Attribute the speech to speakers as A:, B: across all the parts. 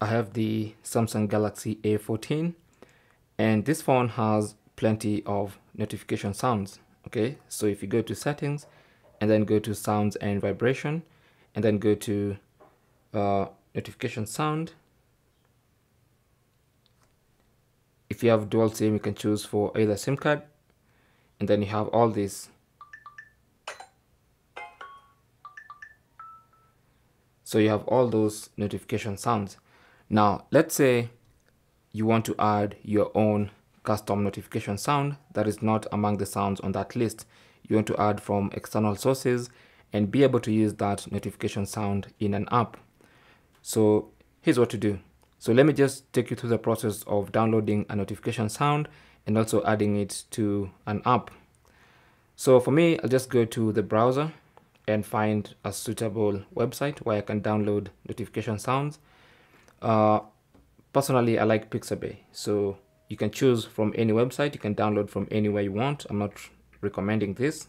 A: I have the Samsung Galaxy A14 and this phone has plenty of notification sounds okay? So if you go to settings and then go to sounds and vibration and then go to uh, notification sound if you have dual sim you can choose for either sim card and then you have all these. So you have all those notification sounds now let's say you want to add your own custom notification sound that is not among the sounds on that list you want to add from external sources and be able to use that notification sound in an app so here's what to do so let me just take you through the process of downloading a notification sound and also adding it to an app. So for me, I'll just go to the browser and find a suitable website where I can download notification sounds. Uh, personally, I like Pixabay. So you can choose from any website. You can download from anywhere you want. I'm not recommending this.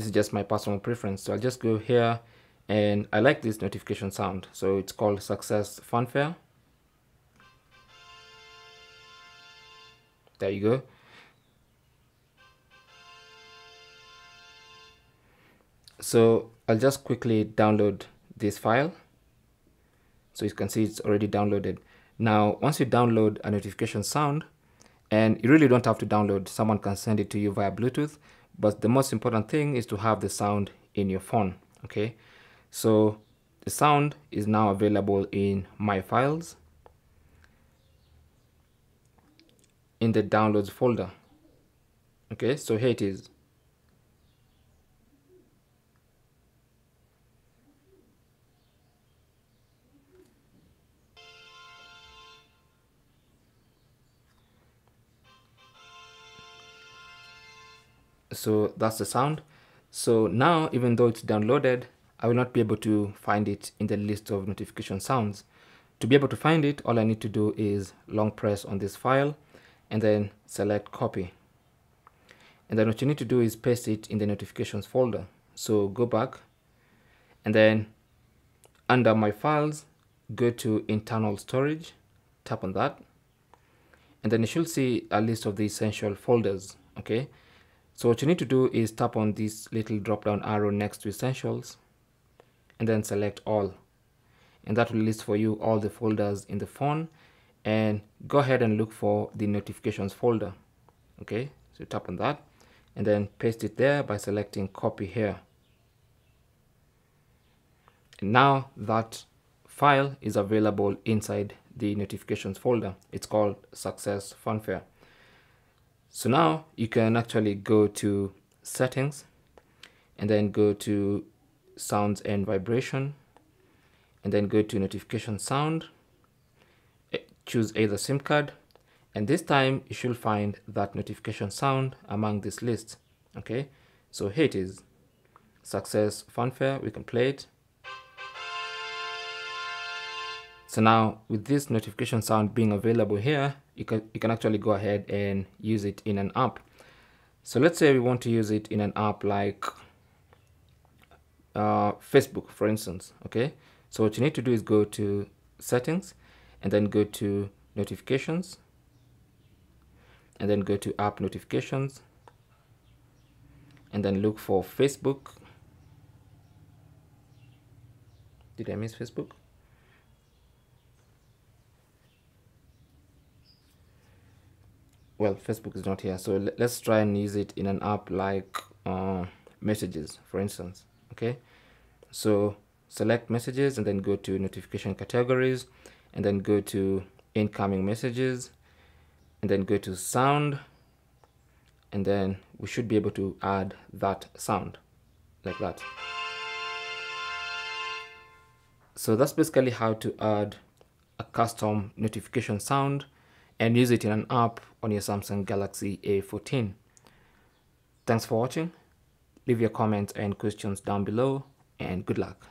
A: this is just my personal preference so I'll just go here and I like this notification sound so it's called success fanfare there you go so I'll just quickly download this file. So you can see it's already downloaded. Now once you download a notification sound and you really don't have to download someone can send it to you via Bluetooth but the most important thing is to have the sound in your phone okay? So the sound is now available in my files in the downloads folder okay? So here it is so that's the sound. So now even though it's downloaded I will not be able to find it in the list of notification sounds. To be able to find it all I need to do is long press on this file and then select copy. And then what you need to do is paste it in the notifications folder. So go back and then under my files go to internal storage tap on that. And then you should see a list of the essential folders okay so what you need to do is tap on this little drop down arrow next to essentials and then select all. And that will list for you all the folders in the phone and go ahead and look for the notifications folder. Okay, so tap on that and then paste it there by selecting copy here. And now that file is available inside the notifications folder. It's called success fanfare. So now you can actually go to settings and then go to sounds and vibration and then go to notification sound. Eh, choose either sim card. And this time you should find that notification sound among this list okay? So here it is. Success fanfare we can play it so now with this notification sound being available here you can, you can actually go ahead and use it in an app. So let's say we want to use it in an app like uh, Facebook, for instance, okay? So what you need to do is go to settings and then go to notifications and then go to app notifications and then look for Facebook. Did I miss Facebook? Well facebook is not here so let's try and use it in an app like uh, messages for instance okay? So select messages and then go to notification categories and then go to incoming messages and then go to sound and then we should be able to add that sound like that. So that's basically how to add a custom notification sound and use it in an app on your Samsung Galaxy A14. Thanks for watching. Leave your comments and questions down below and good luck.